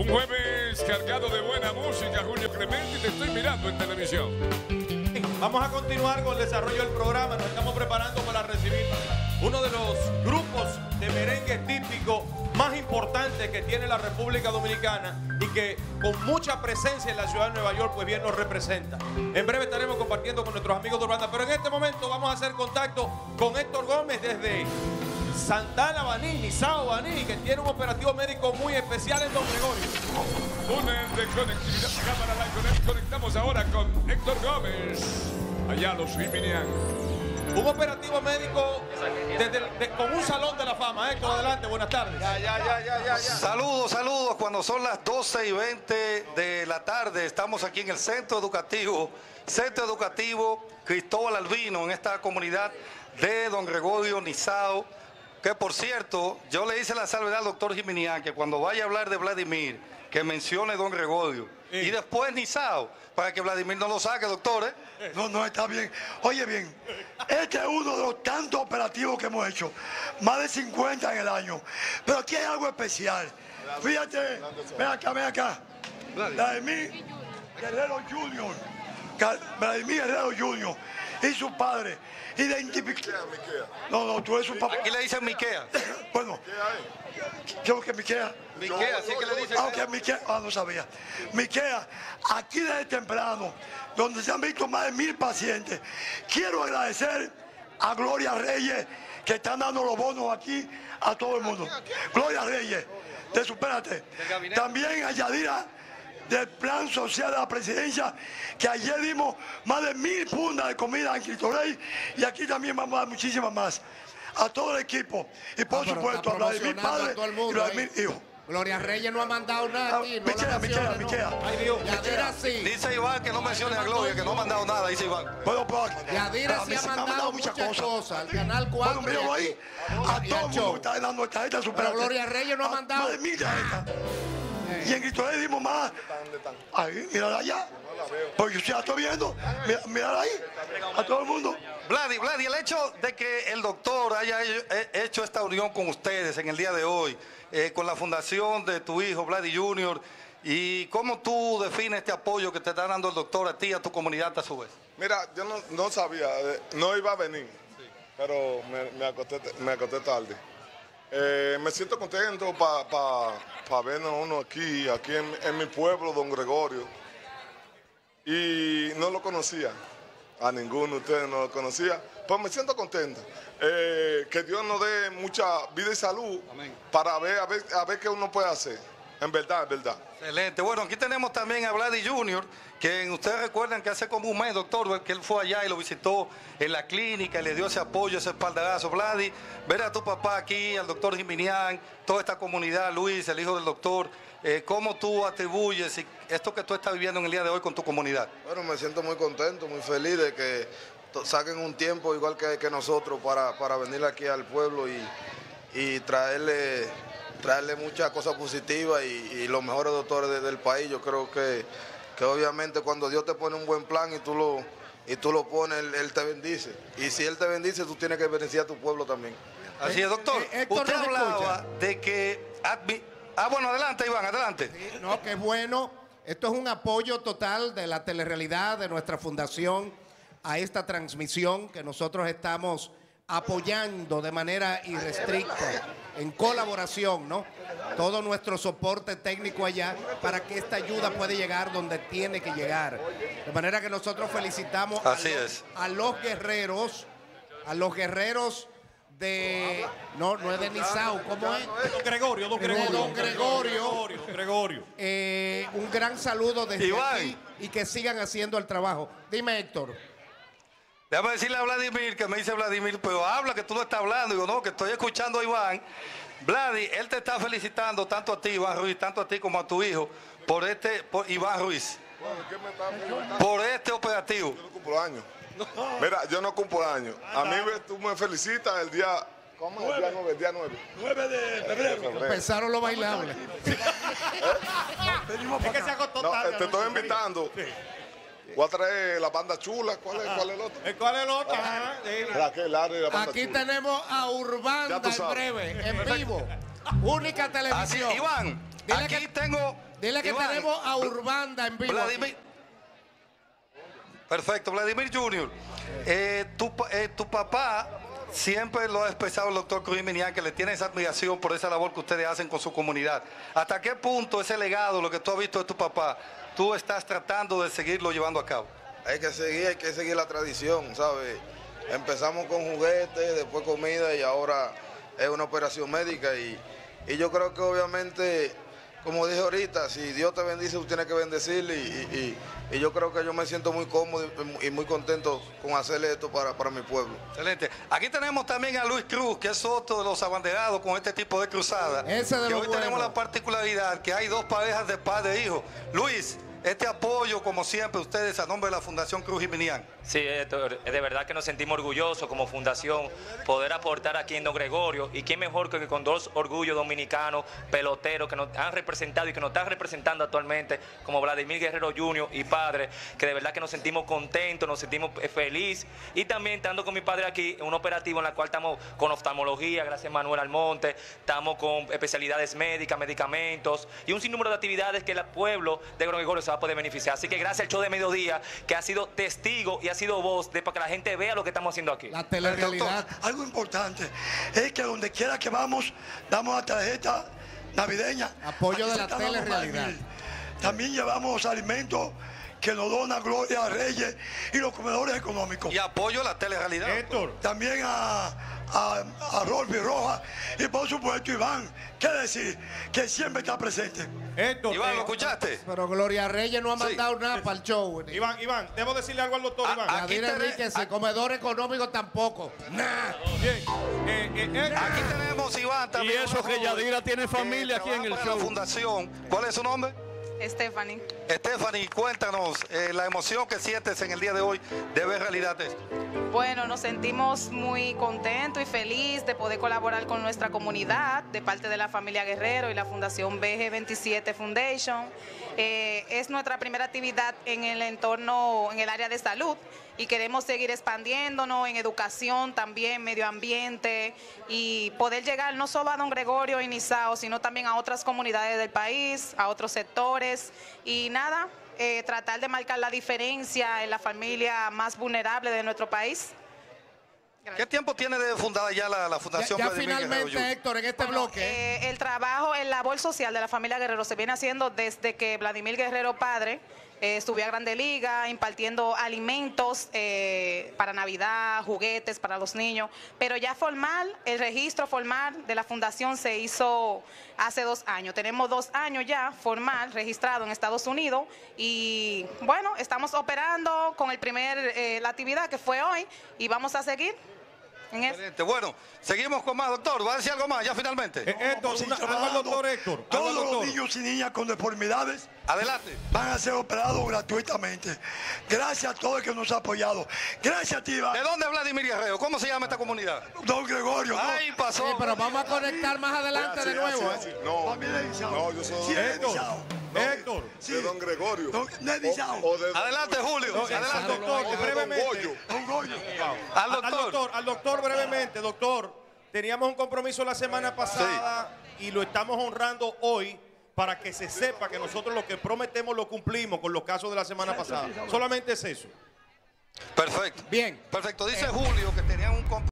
Un jueves cargado de buena música, Julio Clemente, y te estoy mirando en televisión. Vamos a continuar con el desarrollo del programa. Nos estamos preparando para recibir uno de los grupos de merengue típico más importantes que tiene la República Dominicana y que con mucha presencia en la ciudad de Nueva York, pues bien nos representa. En breve estaremos compartiendo con nuestros amigos de Urbana, pero en este momento vamos a hacer contacto con Héctor Gómez desde Santana Baní, Nizao Baní, que tiene un operativo médico muy especial en Don Gregorio. Túnel de conectividad, cámara live. Conectamos ahora con Héctor Gómez. Allá los Jiminian. Un operativo médico desde el- de- con un salón de la fama. Héctor, adelante, buenas tardes. Saludos, saludos. Cuando son las 12 y 20 de la tarde, estamos aquí en el Centro Educativo, Centro Educativo Cristóbal Albino, en esta comunidad de Don Gregorio Nizao. Que por cierto, yo le hice la salvedad al doctor Jiminián que cuando vaya a hablar de Vladimir, que mencione Don Gregorio. Y después Nizao, para que Vladimir no lo saque, doctor. ¿eh? No, no, está bien. Oye bien, este es uno de los tantos operativos que hemos hecho. Más de 50 en el año. Pero aquí hay algo especial. Fíjate, ven acá, ven acá. Vladimir Guerrero Jr. Ca- Vladimir Guerrero Jr. y su padre identificaron. No, no, tú eres su papá. Aquí le dicen Miquea. Bueno, creo que Miquea. Miquea, así que le dicen. Ah, ok, Miquea, ah, no sabía. Miquea, aquí desde temprano, donde se han visto más de mil pacientes, quiero agradecer a Gloria Reyes, que están dando los bonos aquí a todo el mundo. Gloria Reyes, de Supérate. También a Yadira, del Plan Social de la Presidencia, que ayer dimos más de mil fundas de comida en Cristo Rey, y aquí también vamos a dar muchísimas más. A todo el equipo. Y por Ah, supuesto, a Vladimir Padre a todo el y mundo Vladimir. Hijo. Gloria Reyes no ha mandado nada aquí. No Miquea, la Miquea, mencione, Miquea. no. Ay, Dios, Yadira sí. Dice Iván que no mencione a Gloria, que no ha mandado nada, dice Iván. Bueno, pero, Yadira pero a sí ha mandado muchas cosas. Al Canal 4 Bueno, míralo ahí. A todo el mundo está dando tarjetas Pero super Gloria Reyes no ha mandado. Más de mil tarjetas. Y en Cristo Rey dimos más. Ahí, mírala allá. Porque yo ya estoy viendo. Mira, mírala ahí. A todo el mundo. Vladi, Vladi, el hecho de que el doctor haya he- he- hecho esta unión con ustedes en el día de hoy, eh, con la fundación de tu hijo, Vladi Junior, y cómo tú defines este apoyo que te está dando el doctor a ti y a tu comunidad a su vez. Mira, yo no, no sabía, eh, no iba a venir, pero me, me acosté, me acosté tarde. Eh, me siento contento para vernos uno aquí, aquí en, en mi pueblo, Don Gregorio. Y no lo conocía, a ninguno de ustedes no lo conocía, pues me siento contento. Eh, que Dios nos dé mucha vida y salud para ver a, ver a ver qué uno puede hacer. En verdad, en verdad. Excelente. Bueno, aquí tenemos también a Vladi Junior, que ustedes recuerdan que hace como un mes, doctor, que él fue allá y lo visitó en la clínica y le dio ese apoyo, ese espaldarazo. Vladi, ver a tu papá aquí, al doctor Jiminián, toda esta comunidad, Luis, el hijo del doctor, eh, ¿cómo tú atribuyes esto que tú estás viviendo en el día de hoy con tu comunidad? Bueno, me siento muy contento, muy feliz de que saquen un tiempo igual que, que nosotros para, para venir aquí al pueblo y, y traerle, traerle muchas cosas positivas y, y los mejores doctores de- del país. Yo creo que, que obviamente cuando Dios te pone un buen plan y tú lo, y tú lo pones, él, Él te bendice. Y si Él te bendice, tú tienes que bendecir a tu pueblo también. Así es, doctor. eh, Usted hablaba escucha. de que... admi- Ah, bueno, adelante, Iván, adelante. No, qué bueno. Esto es un apoyo total de la telerrealidad, de nuestra fundación, a esta transmisión que nosotros estamos apoyando de manera irrestricta, en colaboración, ¿no? Todo nuestro soporte técnico allá para que esta ayuda pueda llegar donde tiene que llegar. De manera que nosotros felicitamos a, los, es. a los guerreros, a los guerreros de... No, no es de Nizao, ¿cómo es? Don Gregorio, don Gregorio. don Gregorio. Don Gregorio. Eh, un gran saludo desde Iván. aquí y que sigan haciendo el trabajo. Dime, Héctor. Déjame decirle a Vladimir, que me dice Vladimir, pero habla que tú no estás hablando. Digo, no, que estoy escuchando a Iván. Vladi, él te está felicitando tanto a ti, Iván Ruiz, tanto a ti como a tu hijo, por este, por Iván Ruiz, ¿Qué me está preguntando? por este operativo. Yo no cumplo años. Mira, yo no cumplo años. A mí tú me felicitas el día. ¿Cómo? El día 9, el día 9. 9 de febrero. Empezaron los bailables. Venimos Es que se No, tarde. te estoy invitando. Voy a traer la banda chula. ¿Cuál es, cuál es el otro? ¿Eh, ¿Cuál es el otro? Ajá, sí. Raquel la banda Aquí chula. tenemos a Ya Urbanda tú en sabes. breve, en vivo. Única Así, televisión. Iván, Dile Aquí que- tengo. Dile que Iván, tenemos a Urbanda en vivo. Vladimir. Perfecto, Vladimir Junior. eh, tu, pa- eh, tu papá siempre lo ha expresado el doctor Cruz Minian, que le tiene esa admiración por esa labor que ustedes hacen con su comunidad. ¿Hasta qué punto ese legado, lo que tú has visto de tu papá, tú estás tratando de seguirlo llevando a cabo? Hay que seguir, hay que seguir la tradición, ¿sabes? Empezamos con juguetes, después comida y ahora es una operación médica y, y yo creo que obviamente, como dije ahorita, si Dios te bendice, tú tienes que bendecirle y, y- y- y yo creo que yo me siento muy cómodo y- muy contento con hacerle esto para, para mi pueblo. Excelente. Aquí tenemos también a Luis Cruz, que es otro de los abanderados con este tipo de cruzada. Ese de que los hoy tenemos la particularidad que hay dos parejas de padre e hijo. Luis, este apoyo, como siempre, ustedes a nombre de la Fundación Cruz Jiminián. Sí, Héctor, de verdad que nos sentimos orgullosos como fundación poder aportar aquí en Don Gregorio y quién mejor que con dos orgullos dominicanos, peloteros que nos han representado y que nos están representando actualmente como Vladimir Guerrero Jr. y padre, que de verdad que nos sentimos contentos, nos sentimos eh, felices y también estando con mi padre aquí un operativo en la cual estamos con oftalmología, gracias a Manuel Almonte, estamos con especialidades médicas, medicamentos y un sinnúmero de actividades que el pueblo de Don Gregorio se va a poder beneficiar. Así que gracias al show de mediodía que ha sido testigo y ha sido voz de para que la gente vea lo que estamos haciendo aquí. La telerrealidad. Algo importante es que donde quiera que vamos, damos la tarjeta navideña. Apoyo Aquí de la mil. También llevamos alimentos que nos dona Gloria Reyes y los comedores económicos. Y apoyo a la telerrealidad. Héctor, También a, a, a Rolfi Roja y por supuesto Iván, qué decir, que siempre está presente. Iván, eh, ¿lo escuchaste? Pero Gloria Reyes no ha Sí. mandado nada para el show. Iván, Iván, debo decirle algo al doctor Iván. aquí Enríquez, el comedor económico tampoco. Nah. Bien. Eh, eh. Aquí tenemos Iván también. Y eso que Yadira tiene que familia aquí en el la show. fundación. ¿Cuál es su nombre? Stephanie. Stephanie, cuéntanos eh, la emoción que sientes en el día de hoy de ver realidad esto. Bueno, nos sentimos muy contentos y felices de poder colaborar con nuestra comunidad de parte de la familia Guerrero y la Fundación BG27 Foundation. Eh, es nuestra primera actividad en el entorno, en el área de salud y queremos seguir expandiéndonos en educación también, medio ambiente y poder llegar no solo a Don Gregorio y Nizao, sino también a otras comunidades del país, a otros sectores y nada, eh, tratar de marcar la diferencia en la familia más vulnerable de nuestro país. ¿Qué tiempo tiene de fundada ya la, la Ya, Fundación ya Vladimir Guerrero finalmente? Héctor, en este Bueno, bloque. eh, el trabajo, el labor social de la familia Guerrero se viene haciendo desde que Vladimir Guerrero padre eh, estuvo a Grande Liga impartiendo alimentos eh, para Navidad, juguetes para los niños, pero ya formal, el registro formal de la fundación se hizo hace dos años. Tenemos dos años ya formal registrado en Estados Unidos y bueno, estamos operando con el primer, eh, la actividad que fue hoy y vamos a seguir. Excelente. Bueno, seguimos con más, doctor. ¿Va a decir algo más ya finalmente? Eh, Héctor, Vamos a ir una- algo doctor Héctor. Todos los niños y niñas con deformidades Adelante. van a ser operados gratuitamente. Gracias a todo el que nos ha apoyado. Gracias a ti, Iván. ¿De dónde es Vladimir Guerrero? ¿Cómo se llama esta comunidad? Don Gregorio. ¿no? Ay, pasó. Sí, pero vamos a conectar más adelante de nuevo. Sí, ¿eh? sí, No, no, yo soy Héctor, Héctor. Sí. de Don Gregorio. Don- no es de Isao. O, o de, Adelante, Julio. No, Adelante. al doctor, o de Don brevemente. Goyo. Don Goyo. Al Al doctor. doctor, al doctor brevemente, doctor. Teníamos un compromiso la semana pasada y lo estamos honrando hoy para que se sepa que nosotros lo que prometemos lo cumplimos con los casos de la semana pasada. Solamente es eso. Perfecto. Bien. Perfecto. Dice Julio que tenían un compromiso.